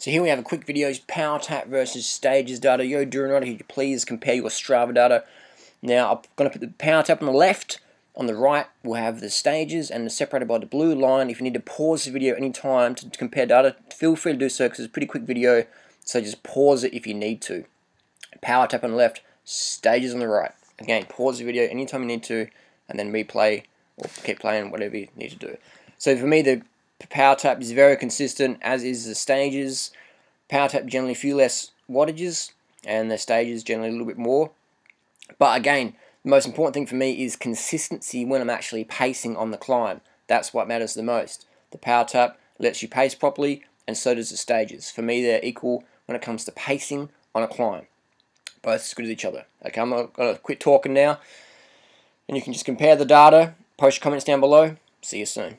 So here we have a quick video, Power Tap versus Stages data. Yo, Durianrider, could you please compare your Strava data? Now, I'm going to put the Power Tap on the left. On the right, we'll have the stages and separated by the blue line. If you need to pause the video anytime to compare data, feel free to do so because it's a pretty quick video. So just pause it if you need to. Power Tap on the left, stages on the right. Again, pause the video anytime you need to and then replay or keep playing whatever you need to do. So for me, the Power Tap is very consistent, as is the stages. Power Tap generally a few less wattages, and the stages generally a little bit more. But again, the most important thing for me is consistency when I'm actually pacing on the climb. That's what matters the most. The Power Tap lets you pace properly, and so does the stages. For me, they're equal when it comes to pacing on a climb. Both as good as each other. Okay, I'm going to quit talking now, and you can just compare the data. Post your comments down below. See you soon.